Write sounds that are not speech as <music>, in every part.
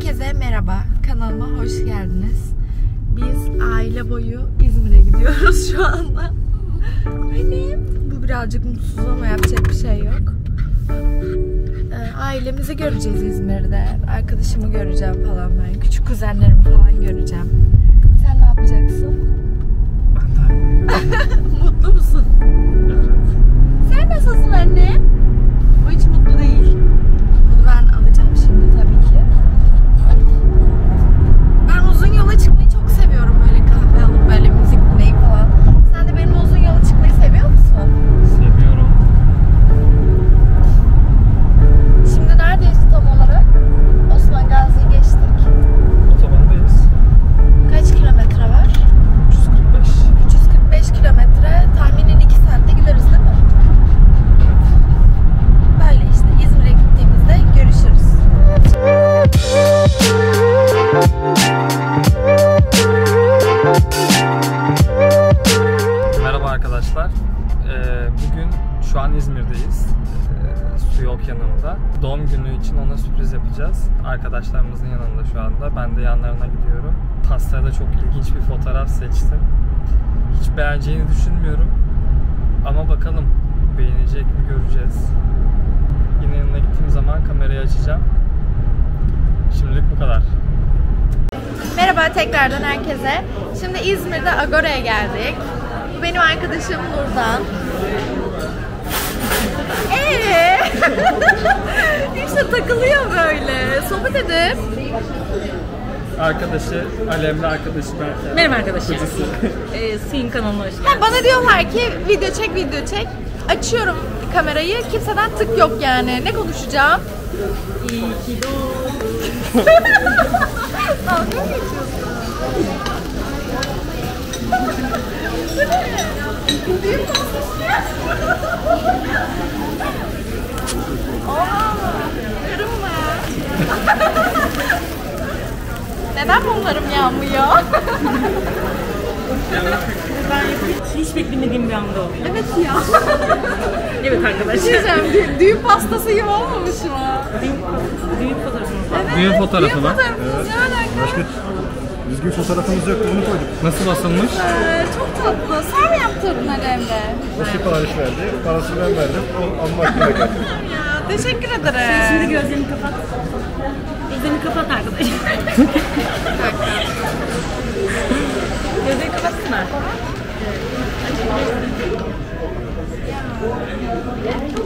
Herkese merhaba. Kanalıma hoş geldiniz. Biz aile boyu İzmir'e gidiyoruz <laughs> şu anda. Benim. Bu birazcık mutsuz ama yapacak bir şey yok. Ee, ailemizi göreceğiz İzmir'de. Arkadaşımı göreceğim falan ben. Küçük kuzenlerimi falan göreceğim. Sen ne yapacaksın? <laughs> Mutlu musun? Arkadaşlar. Ee, bugün şu an İzmir'deyiz. Ee, su yok yanımda. Doğum günü için ona sürpriz yapacağız. Arkadaşlarımızın yanında şu anda. Ben de yanlarına gidiyorum. Pastada çok ilginç bir fotoğraf seçtim. Hiç beğeneceğini düşünmüyorum. Ama bakalım beğenecek mi göreceğiz. Yine yanına gittiğim zaman kamerayı açacağım. Şimdilik bu kadar. Merhaba tekrardan herkese. Şimdi İzmir'de Agora'ya geldik. Bu benim arkadaşım Nurdan. Eee? <laughs> işte takılıyor böyle. Sohbet edip. Arkadaşı, Alemli arkadaşı ben. Merhaba arkadaşlar. Kocası. <laughs> Ee, Suyun kanalına hoş Ha, bana diyorlar ki video çek video çek. Açıyorum kamerayı. Kimseden tık yok yani. Ne konuşacağım? İyi ki <laughs> Dalga mı geçiyorsun? Neden bunlarım yanmıyor? <laughs> Hiç beklemediğim bir anda oldu. evet ya. <laughs> Evet arkadaşlar. Diyeceğim, dü- düğün pastası gibi olmamış mı? Düğün fotoğrafımız var. Evet, Düğün fotoğrafı mı? fotoğrafımız ne alaka? Başka düzgün fotoğrafımız yoktu bunu koyduk. Nasıl basılmış? Ee, çok tatlı. Sen mi yaptırdın Alem'de? O sipariş verdi. Parasını ben verdim. O alma hakkına <laughs> geldi. Ya, teşekkür ederim. Şimdi gözlerini kapat. Gözlerini kapat arkadaşlar. <laughs> Gözlerini kapatsana.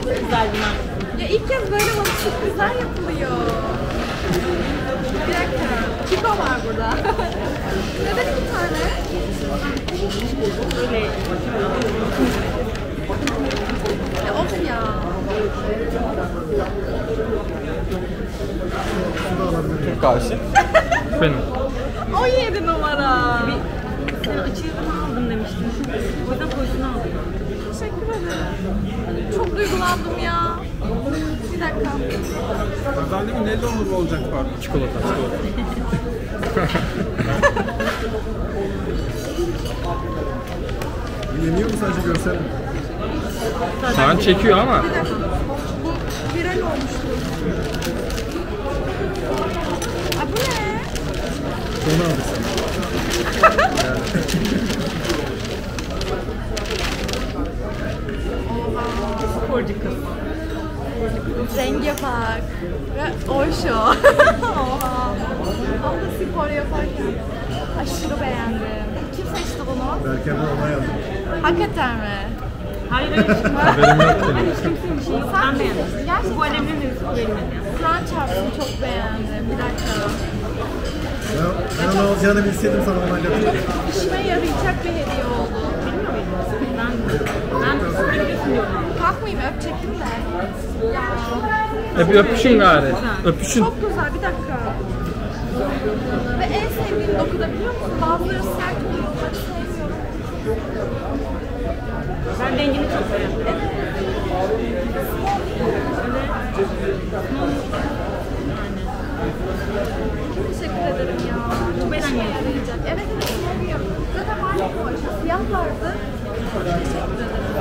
Güzel bir man. Ya ilk kez böyle bana sürprizler yapılıyor. Bir dakika. Kiko var burada. <laughs> Neden iki tane? Böyle Ya of ya. Karşı. <laughs> Benim. 17 numara. sen açığını aldım demiştin. O yüzden aldım. Teşekkür ederim. Çok duygulandım ya. Bir dakika. Zannediyorum ne dondurma olacak pardon. Çikolata. çikolata. <laughs> Yeniyor mu sadece görsel mi? Şu an çekiyor ama. Bir dakika. Bu viral olmuştu. Aa, bu ne? Onu aldık <laughs> kız. Renge bak. Ve oşo. <laughs> Oha. Ama da spor yaparken aşırı beğendim. Kim seçti bunu? Belki ben ona yazdım. Hakikaten mi? Hayır hayır. Haberim yok benim. Hiç kimsenin bir şeyi yok. Ben beğendim. Gerçekten. Bu alemlerin de üstü gelmedi. Kur'an çarpsın çok beğendim. Bir dakika. Ben, ben onu alacağını bilseydim sana onaylatırdım. İşime yarayacak bir hediye oldu. Ben, ben böyle düşünüyorum. Kalkmayayım öpecektim de. Ya. E bir öpüşün gari. Öpüşün. Çok güzel bir dakika. Ve en sevdiğim doku da biliyor musun? Bazıları sert oluyor. Ben sevmiyorum. Ben rengini çok beğendim. Teşekkür ederim ya. Yazıyor. yarayacak. Evet evet. Zaten var bu? Siyah vardı.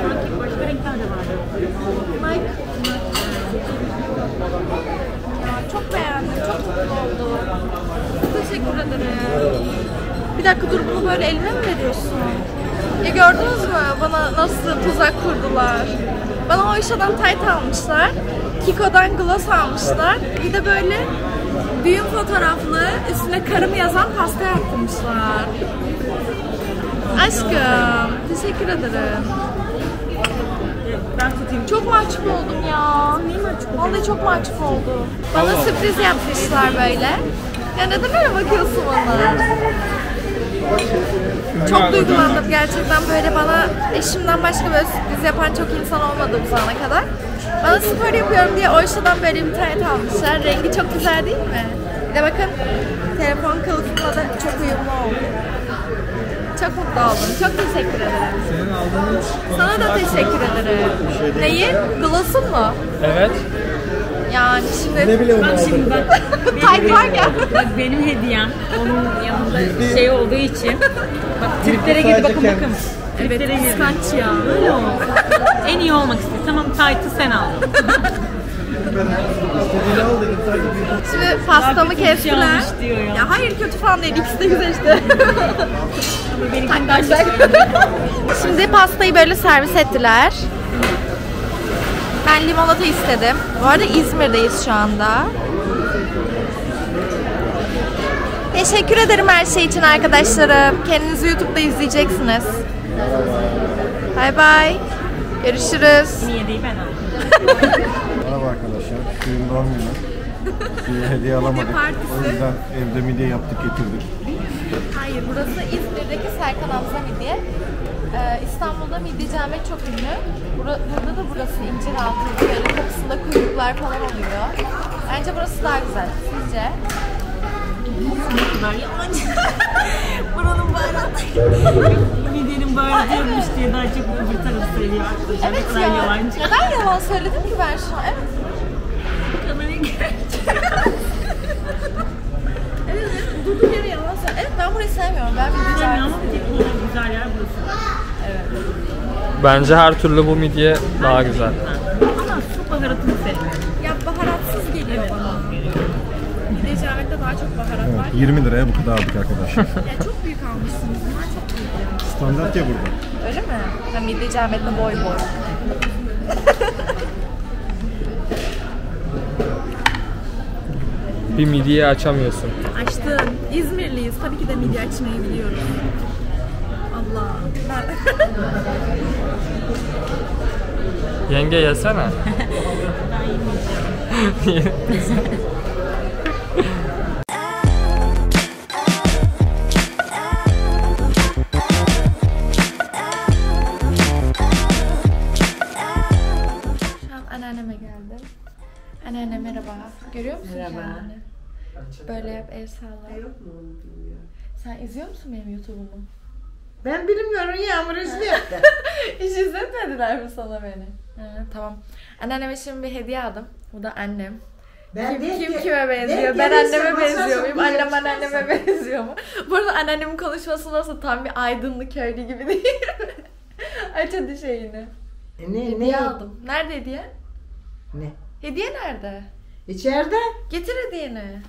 Sanki başka renkler de vardı. Nike. Çok beğendim. Çok mutlu oldum. Bir dakika dur bunu böyle elime mi veriyorsun? Ya gördünüz mü bana nasıl tuzak kurdular? Bana o işadan tayt almışlar. Kiko'dan gloss almışlar. Bir de böyle düğün fotoğraflı üstüne karım yazan pasta yaptırmışlar. Aşkım teşekkür ederim. Ben tutayım. Çok mahcup oldum ya. Vallahi çok mahcup oldum. Bana Allah. sürpriz yapmışlar böyle. Ya neden öyle bakıyorsun bana? Çok duygulandım gerçekten böyle bana eşimden başka böyle sürpriz yapan çok insan olmadı bu zamana kadar. Bana spor yapıyorum diye Oyşa'dan böyle bir tane almışlar. Rengi çok güzel değil mi? Bir de bakın telefon kılıfımla da çok uyumlu oldu. Çok mutlu oldum. Çok teşekkür ederim. Senin aldığın Sana da teşekkür ederim. Neyi? Gloss'un mu? Evet. Yani şimdi Ne bile onu Bak şimdi aldım. bak. <laughs> tayt var ya. Bak benim hediyem onun yanında şey olduğu için. Bak triplere sadece gidip bakın kendisi. bakın. Triplere gidip. Kıskanç ya. Öyle oldu. en iyi olmak istedim. Tamam taytı sen al. <laughs> Şimdi pastamı kestiler. ya. Hayır kötü falan değil. İkisi de güzel işte. Çok Şimdi pastayı böyle servis ettiler. Ben limonata istedim. Bu arada İzmir'deyiz şu anda. Teşekkür ederim her şey için arkadaşlarım. Kendinizi YouTube'da izleyeceksiniz. Bay bay. Görüşürüz. Niye değil ben. <laughs> Suyun doğum günü. Suyu hediye alamadık. partisi. O yüzden evde midye yaptık getirdik. Hayır, burası İzmir'deki Serkan Hamza Midye. Ee, İstanbul'da Midyeci Ahmet çok ünlü. Bura- burada da burası İnciraltı. Böyle kapısında kuyruklar falan oluyor. Bence burası daha güzel. Sizce? Kadar yalancı. <laughs> Buranın baharatı. Midyenin baharatı yokmuş diye daha çok öbür tarafı seviyor. Evet ya. yalancı. Neden yalan söyledim ki ben şu an? Evet. Ben burayı sevmiyorum. Ben ama bir yine güzel yer burası. Bence her türlü bu midye daha güzel. Ama su baharatını sevmiyorum. Ya baharatsız geliyor bana. Midyeci Ahmet'te daha çok baharat var. 20 liraya bu kadar aldık arkadaşlar. <laughs> Ya çok büyük almışsınız. Bunlar çok büyük. Standart ya burada. Öyle mi? Ben Midyeci Ahmet'le boy boy. <laughs> Bir midyeyi açamıyorsun. Açtım. İzmirliyiz. Tabii ki de midye açmayı biliyoruz. Allah. Ben... Yenge yesene. <laughs> Şu an <laughs> Görüyor musun Merhaba. kendini? Böyle yap el salla. Sen izliyor musun benim YouTube'umu? Ben bilmiyorum Yağmur izliyor. <laughs> Hiç izletmediler mi sana beni? Ha, tamam. Anneanneme şimdi bir hediye aldım. Bu da annem. Ben Kim, kim kime benziyor? Ben anneme benziyor muyum? Annem anneanneme benziyor mu? Bu arada anneannemin konuşması nasıl? Tam bir aydınlı köylü gibi değil mi? <laughs> Aç hadi şeyini. E Ne Hediye ne? aldım. Nerede hediye? Ne? Hediye nerede? İçeride. Getir hediyeni.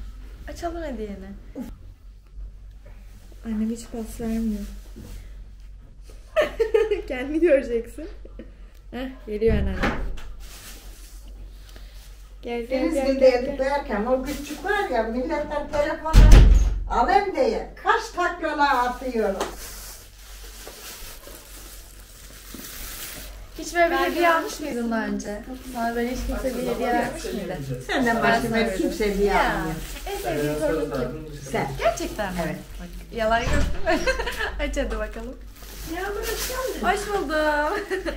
Açalım hediyeni. Annem hiç pas vermiyor. <laughs> Kendi göreceksin. Heh, geliyor anneanne. Gel gel Biz gel. gel, derken o küçük var ya milletten telefonu alayım diye kaç taklalar atıyorum. Hiç böyle bir hediye almış mıydın daha önce? Sana böyle hiç kimse bir hediye vermiş miydi? Senden başka ben kimse diye Ya, almıyor. en sevdiğin torun kim? Sen. Gerçekten mi? Evet. Bak, yalan yok değil <laughs> mi? Aç hadi bakalım. Yağmur hoş geldin. Hoş buldum. <laughs>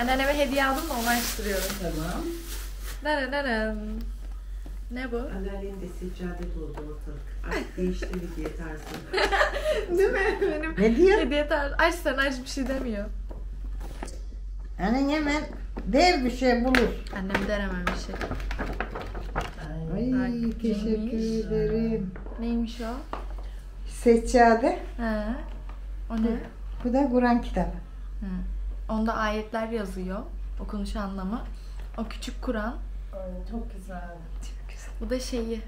Anneanneme hediye aldım da onu açtırıyorum. Tamam. Dananam. Ne bu? Anneannemde seccade doldu ortalık. Artık değişti bir diye tarzı. Değil mi? Benim Ne diyor? hediye tarzı. Aç sen aç bir şey demiyor. Hani hemen der bir şey bulur. Annem denemem bir şey. Ay Ay, teşekkür neymiş? ederim. Neymiş o? Seccade. Ha. O ne? Bu da Kur'an kitabı. Hı. Onda ayetler yazıyor. Okunuş anlamı. O küçük Kur'an. Çok güzel. Bu da şeyi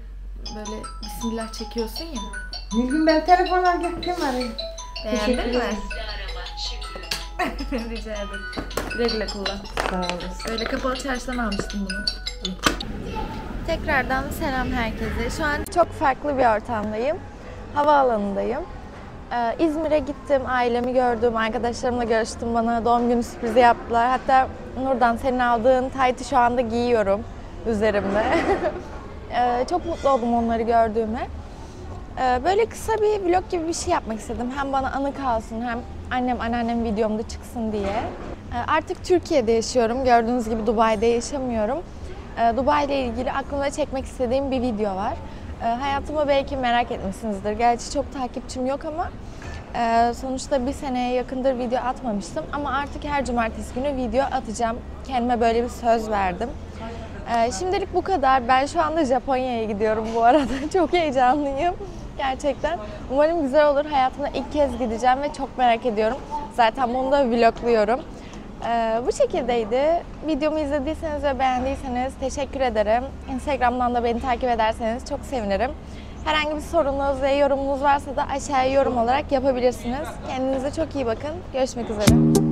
böyle bismillah çekiyorsun ya. Nilgün ben telefon alacak kim arıyor? Beğendin mi? <laughs> Rica ederim. Güle kullan. Sağ olasın. Böyle kapalı çarşıdan almıştım bunu. Tekrardan selam herkese. Şu an çok farklı bir ortamdayım. Havaalanındayım. Ee, İzmir'e gittim, ailemi gördüm, arkadaşlarımla görüştüm. Bana doğum günü sürprizi yaptılar. Hatta Nurdan senin aldığın taytı şu anda giyiyorum üzerimde. <laughs> Ee, çok mutlu oldum onları gördüğüme. Ee, Böyle kısa bir vlog gibi bir şey yapmak istedim. Hem bana anı kalsın hem annem anneannem videomda çıksın diye. Ee, Artık Türkiye'de yaşıyorum. Gördüğünüz gibi Dubai'de yaşamıyorum. Ee, Dubai ile ilgili aklımda çekmek istediğim bir video var. Hayatımı belki merak etmişsinizdir. Gerçi çok takipçim yok ama e, sonuçta bir seneye yakındır video atmamıştım. Ama artık her cumartesi günü video atacağım. Kendime böyle bir söz verdim. Şimdilik bu kadar. Ben şu anda Japonya'ya gidiyorum bu arada. <laughs> Çok heyecanlıyım. Gerçekten. Umarım güzel olur. Hayatımda ilk kez gideceğim ve çok merak ediyorum. Zaten bunu da vlogluyorum. Ee, bu şekildeydi. Videomu izlediyseniz ve beğendiyseniz teşekkür ederim. Instagram'dan da beni takip ederseniz çok sevinirim. Herhangi bir sorunuz ve yorumunuz varsa da aşağıya yorum olarak yapabilirsiniz. Kendinize çok iyi bakın. Görüşmek üzere.